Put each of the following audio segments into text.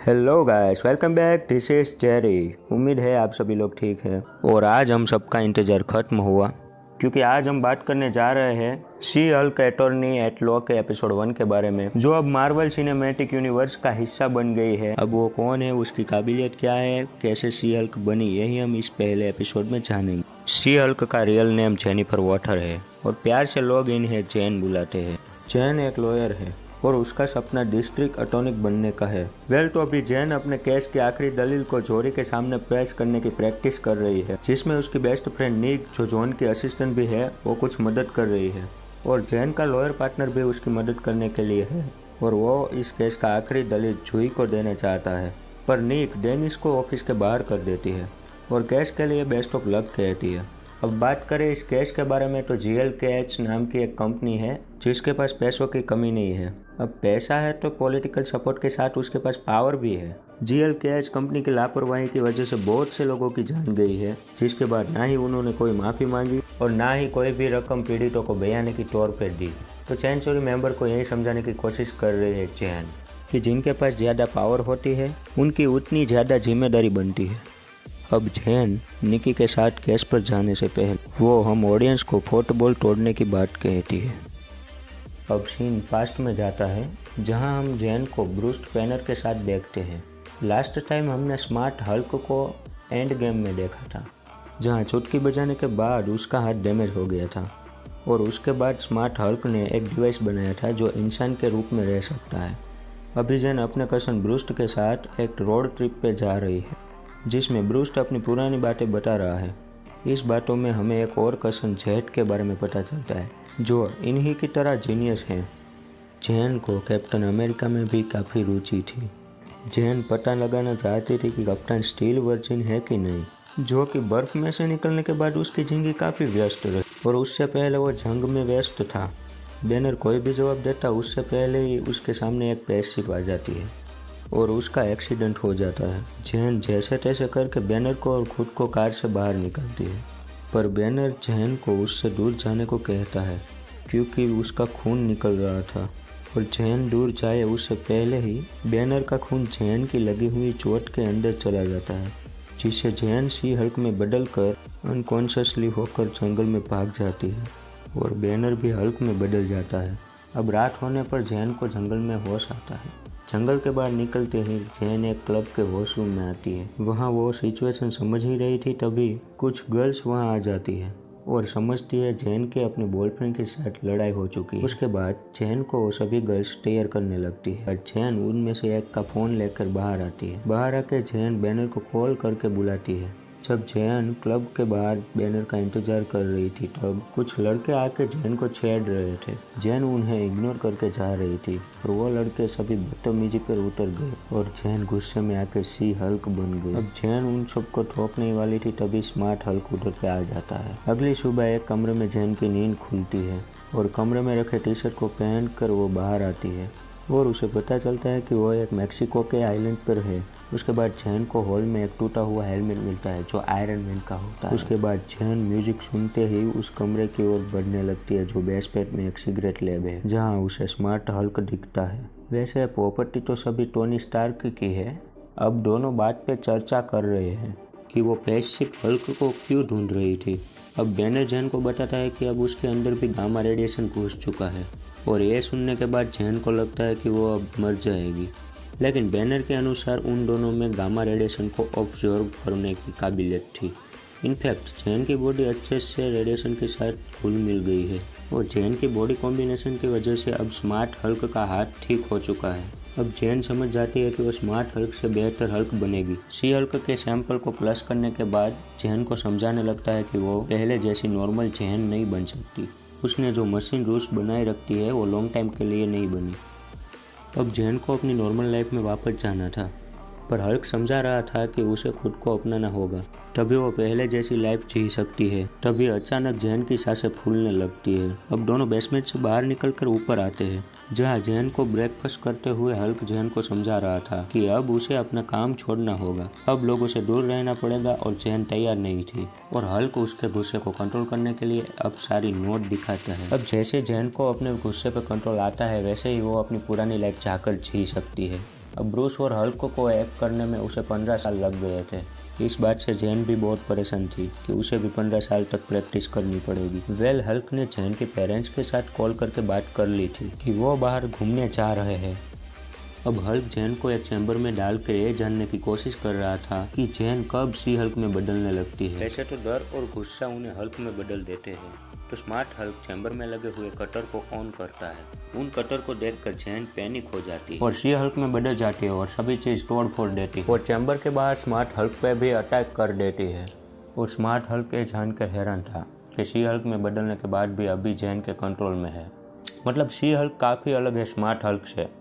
Hello guys welcome back this is Jerry उम्मीद है आप सभी लोग ठीक हैं। और आज हम सबका इंतज़ार ख़त्म हुआ। क्योंकि आज हम बात करने जा रहे हैं She Hulk Attorney at Law के एपिसोड वन के बारे में, जो अब मार्वल सिनेमैटिक यूनिवर्स का हिस्सा बन गई है। अब वो कौन है, उसकी काबिलियत क्या है, कैसे सी हल्क बनी, यही हम इस पहले एपिसोड में जानेंगे। सी हल्क का रियल नेम जेनिफर वाटर है। और प्यार से लोग इन्हें जैन बुलाते हैं। जैन एक लॉयर है। और उसका सपना डिस्ट्रिक्ट अटॉर्निक बनने का है। वेल तो अभी जैन अपने केस की आखिरी दलील को जोरी के सामने पेश करने की प्रैक्टिस कर रही है, जिसमें उसकी बेस्ट फ्रेंड निक, जो जॉन की असिस्टेंट भी है, वो कुछ मदद कर रही है। और जैन का लॉयर पार्टनर भी उसकी मदद करने के लिए है, और वो इस केस का आखिरी दलील जुई को देना चाहता है। पर निक डेनिस को ऑफ़िस के बाहर कर देती है, और केस के लिए बेस्ट ऑफ़ लक कहती है। अब बात करें इस केस के बारे में तो जी एल के एच नाम की एक कंपनी है, जिसके पास पैसों की कमी नहीं है। अब पैसा है तो पॉलिटिकल सपोर्ट के साथ उसके पास पावर भी है। G L K H company की लापरवाही की वजह से बहुत से लोगों की जान गई है, जिसके बाद ना ही उन्होंने कोई माफ़ी मांगी और ना ही कोई भी रकम पीड़ितों को बयाने की तौर पर दी। तो चैन चोरी मेंबर को यही समझाने की कोशिश कर रहे हैं चैन कि जिनके पास ज़्यादा पावर होती है, उनकी उतनी ज़्यादा ज़िम्मेदारी बनती है। अब जैन निकी के साथ केस पर जाने से पहले वो हम ऑडियंस को फुटबॉल तोड़ने की बात कहती है। अब सीन फास्ट में जाता है, जहाँ हम जैन को ब्रूस्ट पैनर के साथ देखते हैं। लास्ट टाइम हमने स्मार्ट हल्क को एंड गेम में देखा था, जहाँ चुटकी बजाने के बाद उसका हाथ डैमेज हो गया था, और उसके बाद स्मार्ट हल्क ने एक डिवाइस बनाया था जो इंसान के रूप में रह सकता है। अभी जैन अपने कसन ब्रूस्ट के साथ एक रोड ट्रिप पे जा रही है। जिसमें ब्रूस्ट अपनी पुरानी बातें बता रहा है। इस बातों में हमें एक और कसन जेट के बारे में पता चलता है, जो इन्हीं की तरह जीनियस हैं। जैन को कैप्टन अमेरिका में भी काफ़ी रुचि थी। जैन पता लगाना चाहती थी कि कप्तान स्टील वर्जिन है कि नहीं, जो कि बर्फ़ में से निकलने के बाद उसकी ज़िंदगी काफ़ी व्यस्त रही और उससे पहले वो जंग में व्यस्त था। बैनर कोई भी जवाब देता उससे पहले ही उसके सामने एक पैसिप आ जाती है। और उसका एक्सीडेंट हो जाता है। जैन जैसे तैसे करके बैनर को और खुद को कार से बाहर निकलती है। पर बैनर जैन को उससे दूर जाने को कहता है, क्योंकि उसका खून निकल रहा था। और जैन दूर जाए उससे पहले ही बैनर का खून जैन की लगी हुई चोट के अंदर चला जाता है, जिसे जैन सी हल्क में बदल कर अनकॉन्शियसली होकर जंगल में भाग जाती है और बैनर भी हल्क में बदल जाता है। अब रात होने पर जैन को जंगल में होश आता है। जंगल के बाहर निकलते ही जैन एक क्लब के वॉशरूम में आती है। वहाँ वो सिचुएशन समझ ही रही थी तभी कुछ गर्ल्स वहाँ आ जाती है और समझती है जैन के अपने बॉयफ्रेंड के साथ लड़ाई हो चुकी है। उसके बाद जैन को सभी गर्ल्स तैयार करने लगती है और जैन उनमें से एक का फ़ोन लेकर बाहर आती है। बाहर आके जैन बैनर को कॉल करके बुलाती है। जब जैन क्लब के बाहर बैनर का इंतज़ार कर रही थी, तब कुछ लड़के आके जैन को छेड़ रहे थे। जैन उन्हें इग्नोर करके जा रही थी और वो लड़के सभी बदतमीजी कर उतर गए और जैन गुस्से में आके सी हल्क बन गई। अब जैन उन सबको थोपने वाली थी, तभी स्मार्ट हल्क उधर पे आ जाता है। अगली सुबह एक कमरे में जैन की नींद खुलती है और कमरे में रखे टी शर्ट को पहन कर वो बाहर आती है। और उसे पता चलता है कि वह एक मैक्सिको के आइलैंड पर है। उसके बाद जैन को हॉल में एक टूटा हुआ हेलमेट मिलता है, जो आयरन मैन का होता है। उसके बाद जैन म्यूज़िक सुनते ही उस कमरे की ओर बढ़ने लगती है, जो बेसपेट में एक सिगरेट लैब है, जहाँ उसे स्मार्ट हल्क दिखता है। वैसे प्रॉपर्टी तो सभी टोनी स्टार्क की है। अब दोनों बात पे चर्चा कर रहे हैं कि वो पेसिक हल्क को क्यों ढूंढ रही थी। अब बैनर जैन को बताता है कि अब उसके अंदर भी गामा रेडिएशन घुस चुका है। और ये सुनने के बाद जैन को लगता है कि वो अब मर जाएगी। लेकिन बैनर के अनुसार उन दोनों में गामा रेडिएशन को ऑब्ज़र्व करने की काबिलियत थी। इनफैक्ट जैन की बॉडी अच्छे से रेडिएशन के साथ घुल मिल गई है और जैन की बॉडी कॉम्बिनेशन की वजह से अब स्मार्ट हल्क का हाथ ठीक हो चुका है। अब जैन समझ जाती है कि वो स्मार्ट हल्क से बेहतर हल्क बनेगी। सी हल्क के सैंपल को प्लस करने के बाद जैन को समझाने लगता है कि वो पहले जैसी नॉर्मल जैन नहीं बन सकती। उसने जो मशीन रूस बनाए रखती है, वो लॉन्ग टाइम के लिए नहीं बनी। अब जैन को अपनी नॉर्मल लाइफ में वापस जाना था। पर हल्क समझा रहा था कि उसे खुद को अपनाना होगा। तभी वो पहले जैसी लाइफ जी सकती है। तभी अचानक जैन की साँसें फूलने लगती है। अब दोनों बेसमेंट से बाहर निकलकर ऊपर आते हैं। जहाँ जैन को ब्रेकफास्ट करते हुए हल्क जैन को समझा रहा था कि अब उसे अपना काम छोड़ना होगा। अब लोगों से दूर रहना पड़ेगा और जैन तैयार नहीं थी। और हल्क उसके गुस्से को कंट्रोल करने के लिए अब सारी नोट दिखाता है। अब जैसे जैन को अपने गुस्से पर कंट्रोल आता है, वैसे ही वो अपनी पुरानी लाइफ जाकर जी सकती है। अब ब्रूस और हल्क को एक्ट करने में उसे पंद्रह साल लग गए थे। इस बात से जैन भी बहुत परेशान थी कि उसे भी पंद्रह साल तक प्रैक्टिस करनी पड़ेगी। वेल, हल्क ने जैन के पेरेंट्स के साथ कॉल करके बात कर ली थी कि वो बाहर घूमने जा रहे हैं। अब हल्क जैन को एक चैम्बर में डाल के ये जानने की कोशिश कर रहा था कि जैन कब सी हल्क में बदलने लगती है। ऐसे तो डर और गुस्सा उन्हें हल्क में बदल देते हैं। तो स्मार्ट हल्क चैम्बर में लगे हुए कटर को ऑन करता है। उन कटर को देखकर जैन पैनिक हो जाती है। और सी हल्क में बदल जाती है और सभी चीज़ तोड़ फोड़ देती है। और चैम्बर के बाहर स्मार्ट हल्क पे भी अटैक कर देती है। और स्मार्ट हल्क ये जानकर हैरान था कि सी हल्क में बदलने के बाद भी अभी जैन के कंट्रोल में है। मतलब सी हल्क काफ़ी अलग है स्मार्ट हल्क से।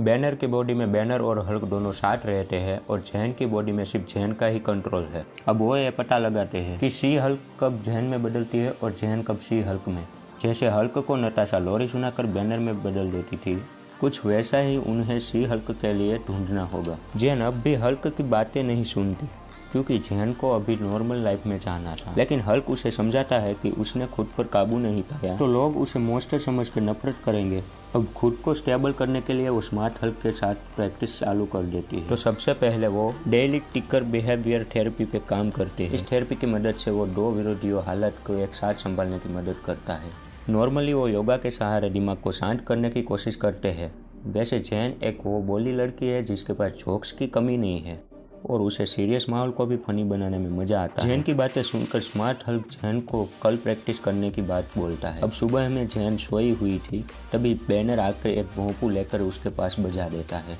बैनर के बॉडी में बैनर और हल्क दोनों साथ रहते हैं और जैन की बॉडी में सिर्फ़ जैन का ही कंट्रोल है। अब वो ये पता लगाते हैं कि सी हल्क कब जैन में बदलती है और जैन कब सी हल्क में। जैसे हल्क को नताशा लोरी सुनाकर बैनर में बदल देती थी, कुछ वैसा ही उन्हें सी हल्क के लिए ढूंढना होगा। जैन अब भी हल्क की बातें नहीं सुनती। क्योंकि जैन को अभी नॉर्मल लाइफ में जाना था। लेकिन हल्क उसे समझाता है कि उसने खुद पर काबू नहीं पाया। तो लोग उसे मोस्टर समझ कर नफरत करेंगे। अब खुद को स्टेबल करने के लिए वो स्मार्ट हल्क के साथ प्रैक्टिस चालू कर देती है। तो सबसे पहले वो डेली टिकर बिहेवियर थेरेपी पे काम करती है। इस थेरेपी की मदद से वो दो विरोधी हालत को एक साथ संभालने की मदद करता है। नॉर्मली वो योगा के सहारे दिमाग को शांत करने की कोशिश करते हैं। वैसे जैन एक वो बोली लड़की है जिसके पास जोक्स की कमी नहीं है। और उसे सीरियस माहौल को भी फनी बनाने में मज़ा आता है। जैन की बातें सुनकर स्मार्ट हल्क जैन को कल प्रैक्टिस करने की बात बोलता है। अब सुबह में जैन सोई हुई थी, तभी बैनर आकर एक भोंपू लेकर उसके पास बजा देता है।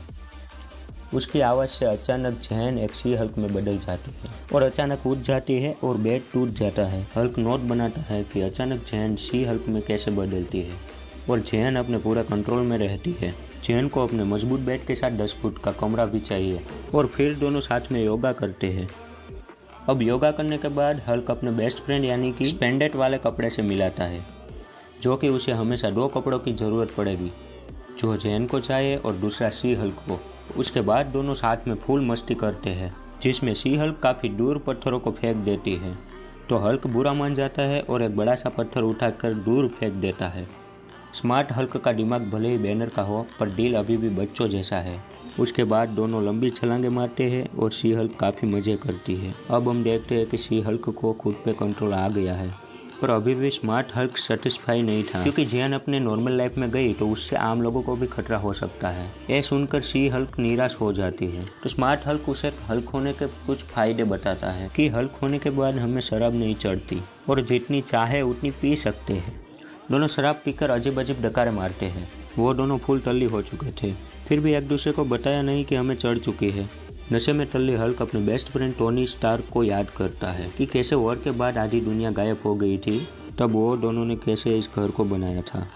उसकी आवाज़ से अचानक जहन एक सी हल्क में बदल जाती है और अचानक उठ जाती है और बेड टूट जाता है। हल्क नोट बनाता है कि अचानक जहन सी हल्क में कैसे बदलती है और जहन अपने पूरा कंट्रोल में रहती है। जैन को अपने मज़बूत बेड के साथ दस फुट का कमरा भी चाहिए और फिर दोनों साथ में योगा करते हैं। अब योगा करने के बाद हल्क अपने बेस्ट फ्रेंड यानी कि स्पेंडेट वाले कपड़े से मिलाता है, जो कि उसे हमेशा दो कपड़ों की ज़रूरत पड़ेगी, जो जैन को चाहिए और दूसरा सी हल्क को। उसके बाद दोनों साथ में फुल मस्ती करते हैं, जिसमें सी हल्क काफ़ी दूर पत्थरों को फेंक देती है। तो हल्क बुरा मान जाता है और एक बड़ा सा पत्थर उठाकर दूर फेंक देता है। स्मार्ट हल्क का दिमाग भले ही बैनर का हो, पर डील अभी भी बच्चों जैसा है। उसके बाद दोनों लंबी छलांगे मारते हैं और सी हल्क काफ़ी मज़े करती है। अब हम देखते हैं कि सी हल्क को खुद पे कंट्रोल आ गया है। पर अभी भी स्मार्ट हल्क सेटिस्फाई नहीं था। क्योंकि जैन अपने नॉर्मल लाइफ में गई तो उससे आम लोगों को भी खतरा हो सकता है। ये सुनकर सी हल्क निराश हो जाती है। तो स्मार्ट हल्क उसे हल्क होने के कुछ फ़ायदे बताता है कि हल्क होने के बाद हमें शराब नहीं चढ़ती, और जितनी चाहे उतनी पी सकते हैं। दोनों शराब पीकर अजीब अजीब डकारे मारते हैं। वो दोनों फूल टल्ली हो चुके थे। फिर भी एक दूसरे को बताया नहीं कि हमें चढ़ चुकी है। नशे में टल्ली हल्क अपने बेस्ट फ्रेंड टोनी स्टार को याद करता है कि कैसे वॉर के बाद आधी दुनिया गायब हो गई थी, तब वो दोनों ने कैसे इस घर को बनाया था।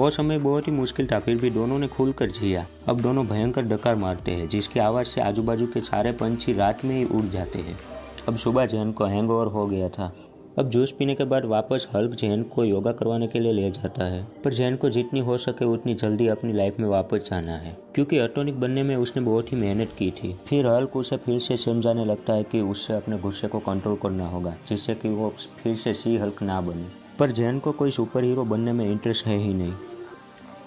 वो समय बहुत ही मुश्किल था, फिर भी दोनों ने खुलकर जिया। अब दोनों भयंकर डकार मारते हैं, जिसकी आवाज़ से आजू बाजू के सारे पंछी रात में ही उड़ जाते हैं। अब सुबह जैन को हैंग हो गया था। अब जूस पीने के बाद वापस हल्क जैन को योगा करवाने के लिए ले जाता है। पर जैन को जितनी हो सके उतनी जल्दी अपनी लाइफ में वापस जाना है, क्योंकि अटोनिक बनने में उसने बहुत ही मेहनत की थी। फिर हल्क उसे फिर से समझाने लगता है कि उससे अपने गुस्से को कंट्रोल करना होगा, जिससे कि वो फिर से सी हल्क ना बने। पर जैन को कोई सुपर हीरो बनने में इंटरेस्ट है ही नहीं।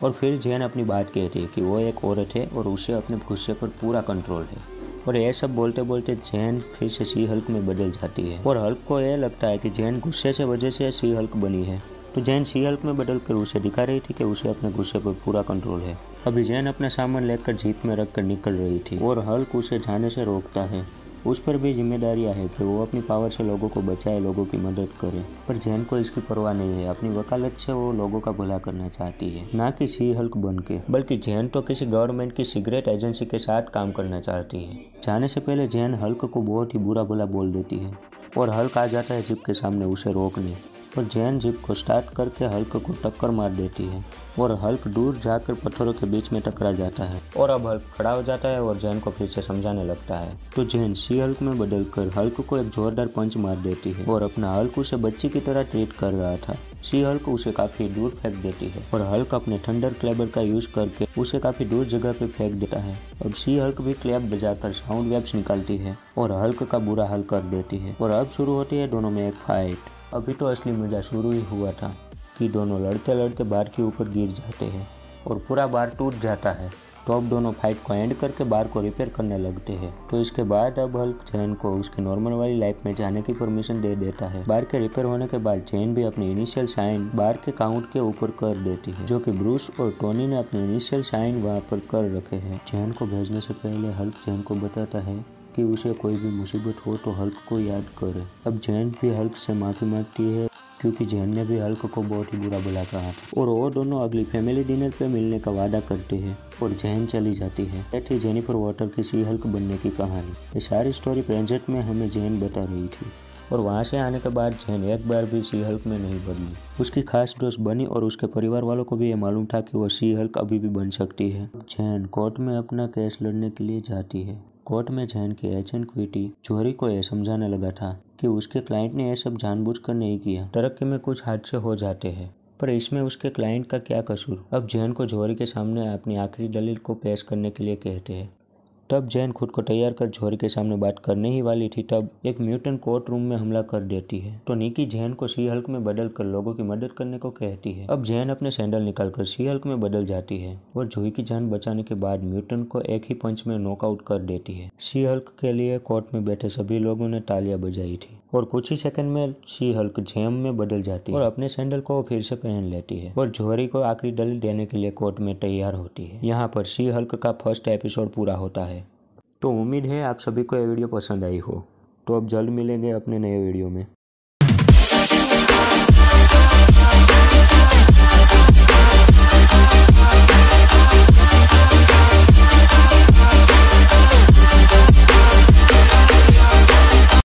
और फिर जैन अपनी बात कहती है कि वो एक औरत है और उसे अपने गुस्से पर पूरा कंट्रोल है। और यह सब बोलते बोलते जैन फिर से सी हल्क में बदल जाती है। और हल्क को यह लगता है कि जैन गुस्से से वजह से सी हल्क बनी है। तो जैन सी हल्क में बदल कर उसे दिखा रही थी कि उसे अपने गुस्से पर पूरा कंट्रोल है। अभी जैन अपना सामान लेकर जीप में रख कर निकल रही थी और हल्क उसे जाने से रोकता है। उस पर भी जिम्मेदारियाँ है कि वो अपनी पावर से लोगों को बचाए, लोगों की मदद करे। पर जैन को इसकी परवाह नहीं है। अपनी वकालत से वो लोगों का भला करना चाहती है। ना कि सी हल्क बन के। बल्कि जैन तो किसी गवर्नमेंट की सिगरेट एजेंसी के साथ काम करना चाहती है। जाने से पहले जैन हल्क को बहुत ही बुरा भला बोल देती है। और हल्क आ जाता है जिप के सामने, उसे रोकने। और जैन जीप को स्टार्ट करके हल्क को टक्कर मार देती है और हल्क दूर जाकर पत्थरों के बीच में टकरा जाता है और अब हल्क खड़ा हो जाता है और जैन को फिर से समझाने लगता है। तो जैन सी हल्क में बदलकर हल्क को एक जोरदार पंच मार देती है और अपना हल्क उसे बच्ची की तरह ट्रीट कर रहा था। सी हल्क उसे काफ़ी दूर फेंक देती है और हल्क अपने थंडर क्लेबर का यूज़ करके उसे काफ़ी दूर जगह पे फेंक देता है। अब सी हल्क भी क्लेब बजाकर साउंड वेब्स निकालती है और हल्क का बुरा हल कर देती है और अब शुरू होती है दोनों में एक फाइट। अभी तो असली मज़ा शुरू ही हुआ था कि दोनों लड़ते लड़ते बार के ऊपर गिर जाते हैं और पूरा बार टूट जाता है। तो अब दोनों फाइट को एंड करके बार को रिपेयर करने लगते हैं। तो इसके बाद अब हल्क जैन को उसके नॉर्मल वाली लाइफ में जाने की परमिशन दे देता है। बार के रिपेयर होने के बाद जैन भी अपनी इनिशियल साइन बार के काउंट के ऊपर कर देती है, जो कि ब्रूस और टोनी ने अपनी इनिशियल साइन वहाँ पर कर रखे हैं। जैन को भेजने से पहले हल्क जैन को बताता है कि उसे कोई भी मुसीबत हो तो हल्क को याद करे। अब जैन भी हल्क से माफ़ी मांगती है, क्योंकि जैन ने भी हल्क को बहुत ही बुरा बुला कहा। था और वो दोनों अगली फैमिली डिनर पे मिलने का वादा करते हैं और जैन चली जाती है। ये थी जेनिफर वाटर की सी हल्क बनने की कहानी। ये सारी स्टोरी प्रेजेंट में हमें जैन बता रही थी। और वहाँ से आने के बाद जैन एक बार भी सी हल्क में नहीं बदली उसकी खास दोस्त बनी और उसके परिवार वालों को भी ये मालूम था कि वो सी हल्क अभी भी बन सकती है। जैन कोर्ट में अपना केस लड़ने के लिए जाती है। कोर्ट में जैन के एजेंट क्विटी जोहरी को यह समझाने लगा था कि उसके क्लाइंट ने यह सब जानबूझकर नहीं किया। तरक्की में कुछ हादसे हो जाते हैं, पर इसमें उसके क्लाइंट का क्या कसूर? अब जैन को जोहरी के सामने अपनी आखिरी दलील को पेश करने के लिए कहते हैं। तब जैन खुद को तैयार कर जोहरी के सामने बात करने ही वाली थी। तब एक म्यूटेंट कोर्ट रूम में हमला कर देती है। तो निकी जैन को सी हल्क में बदल कर लोगों की मदद करने को कहती है। अब जैन अपने सैंडल निकालकर सी हल्क में बदल जाती है और जोई की जान बचाने के बाद म्यूटन को एक ही पंच में नॉकआउट कर देती है। सी हल्क के लिए कोर्ट में बैठे सभी लोगों ने तालियाँ बजाई थी। और कुछ ही सेकंड में शी हल्क जेम में बदल जाती है और अपने सैंडल को फिर से पहन लेती है और जोहरी को आखिरी दल देने के लिए कोर्ट में तैयार होती है। यहाँ पर सी हल्क का फ़र्स्ट एपिसोड पूरा होता है। तो उम्मीद है आप सभी को यह वीडियो पसंद आई हो। तो अब जल्द मिलेंगे अपने नए वीडियो में।